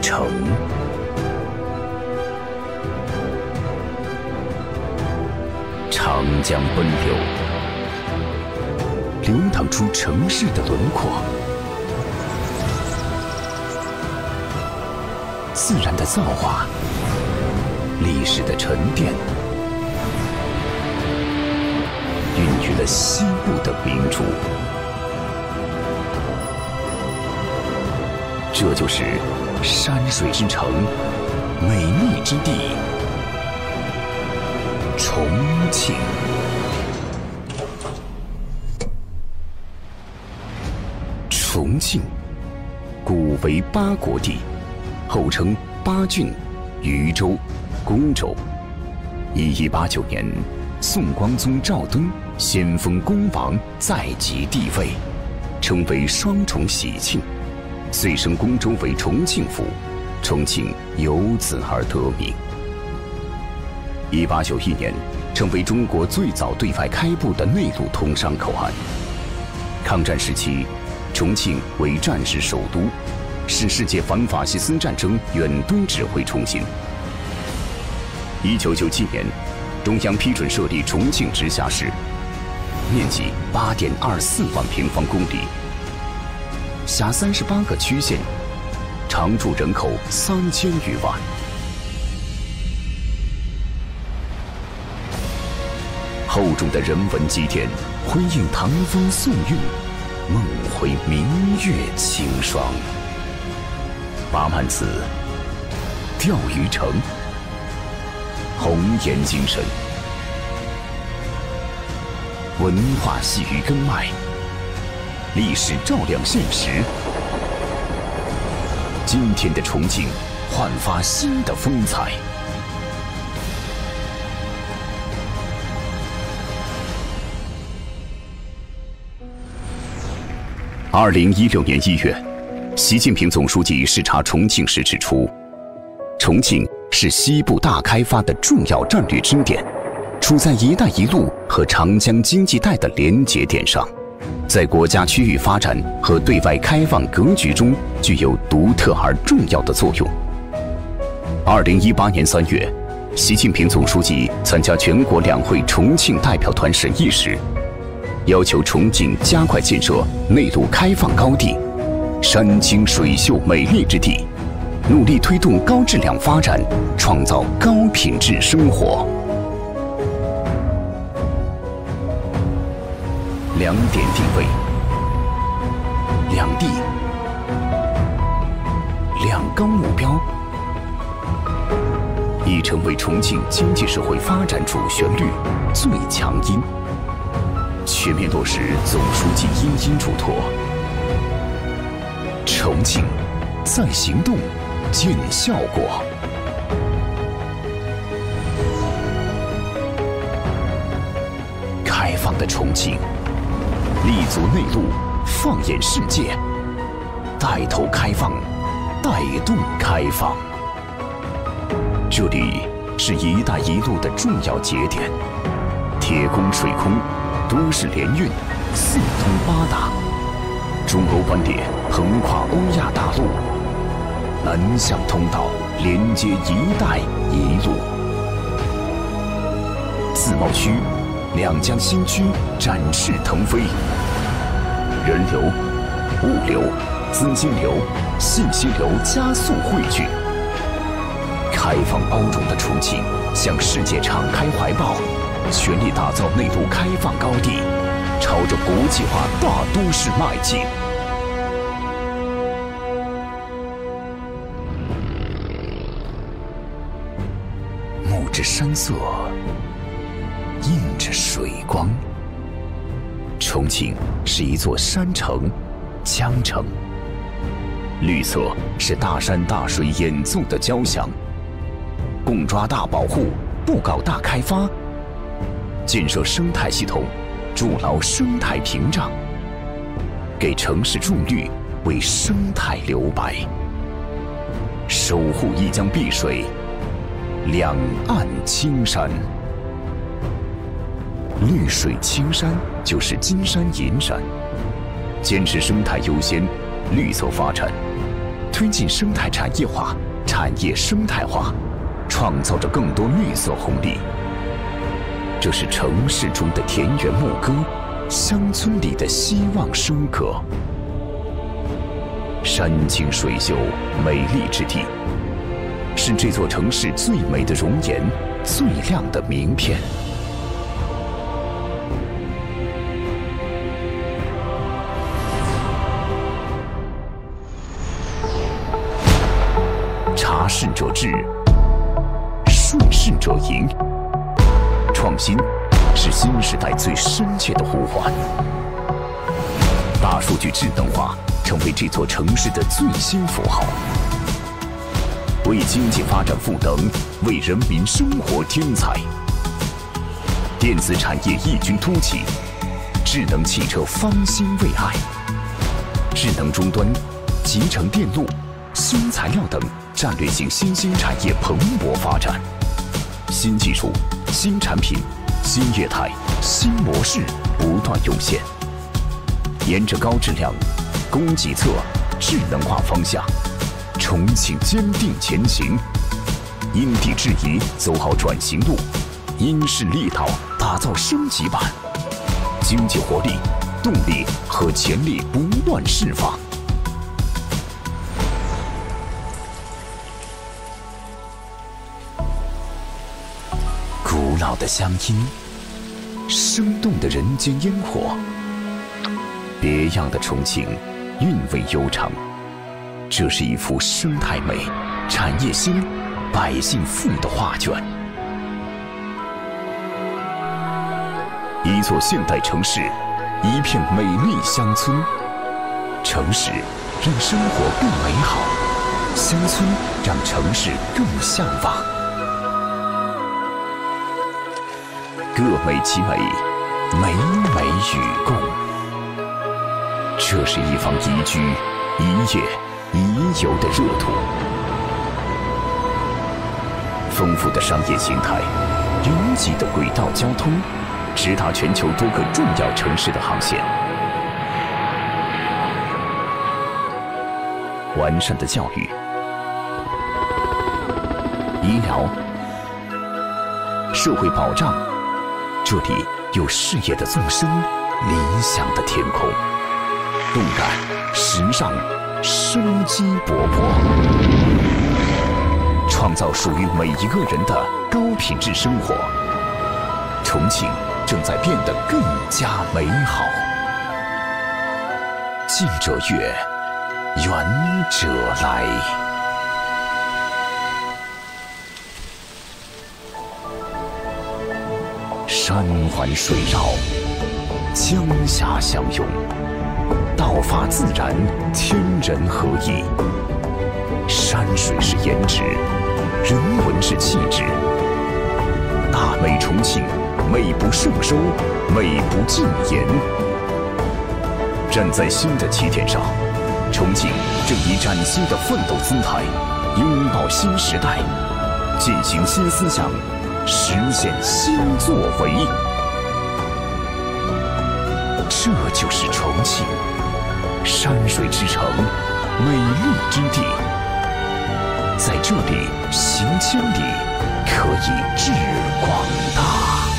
城，长江奔流，流淌出城市的轮廓。自然的造化，历史的沉淀。孕育了西部的明珠，这就是山水之城、美丽之地——重庆。重庆，古为八国地，后称八郡、渝州、公州。一一八九年，宋光宗赵敦。先封恭王，在即帝位，称为双重喜庆，遂升宫州为重庆府，重庆由此而得名。一八九一年，成为中国最早对外开埠的内陆通商口岸。抗战时期，重庆为战时首都，是世界反法西斯战争远东指挥中心。一九九七年，中央批准设立重庆直辖市。面积八点二四万平方公里，辖三十八个区县，常住人口三千余万。厚重的人文积淀，辉映唐风宋韵，梦回明月清霜。八幡寺、钓鱼城、红岩精神。文化系于根脉，历史照亮现实。今天的重庆焕发新的风采。二零一六年一月，习近平总书记视察重庆时指出，重庆是西部大开发的重要战略支点。处在“一带一路”和长江经济带的连接点上，在国家区域发展和对外开放格局中具有独特而重要的作用。二零一八年三月，习近平总书记参加全国两会重庆代表团审议时，要求重庆加快建设内陆开放高地、山清水秀美丽之地，努力推动高质量发展，创造高品质生活。两点定位，两地，两高目标，已成为重庆经济社会发展主旋律、最强音。全面落实总书记殷殷嘱托，重庆在行动见效果。开放的重庆。立足内陆，放眼世界，带头开放，带动开放。这里是一带一路的重要节点，铁公水空，都市联运，四通八达，中欧班列横跨欧亚大陆，南向通道连接“一带一路”，自贸区。两江新区展翅腾飞，人流、物流、资金流、信息流加速汇聚，开放包容的重庆向世界敞开怀抱，全力打造内陆开放高地，朝着国际化大都市迈进。木质山色。映着水光，重庆是一座山城、江城。绿色是大山大水演奏的交响，共抓大保护，不搞大开发，建设生态系统，筑牢生态屏障，给城市种绿，为生态留白，守护一江碧水，两岸青山。绿水青山就是金山银山，坚持生态优先、绿色发展，推进生态产业化、产业生态化，创造着更多绿色红利。这是城市中的田园牧歌，乡村里的希望收割。山清水秀，美丽之地，是这座城市最美的容颜，最亮的名片。察事者智，顺势者赢。创新是新时代最深切的呼唤。大数据智能化成为这座城市的最新符号，为经济发展赋能，为人民生活添彩。电子产业异军突起，智能汽车方兴未艾，智能终端、集成电路、新材料等战略性新兴产业蓬勃发展，新技术。新产品、新业态、新模式不断涌现。沿着高质量、供给侧、智能化方向，重庆坚定前行，因地制宜走好转型路，因势利导打造升级版，经济活力、动力和潜力不断释放。老的乡音，生动的人间烟火，别样的重庆，韵味悠长。这是一幅生态美、产业兴、百姓富的画卷。一座现代城市，一片美丽乡村。城市让生活更美好，乡村让城市更向往。各美其美，美美与共。这是一方宜居、宜业、宜游的热土。丰富的商业形态，拥挤的轨道交通，直达全球多个重要城市的航线。完善的教育、医疗、社会保障。这里有事业的纵深，理想的天空，动感、时尚、生机勃勃，创造属于每一个人的高品质生活。重庆正在变得更加美好。近者悦，远者来。山环水绕，江峡相拥，道法自然，天人合一。山水是颜值，人文是气质。大美重庆，美不胜收，美不尽言。站在新的起点上，重庆正以崭新的奋斗姿态，拥抱新时代，进行新思想。实现新作为，这就是重庆，山水之城，美丽之地。在这里行千里，可以致广大。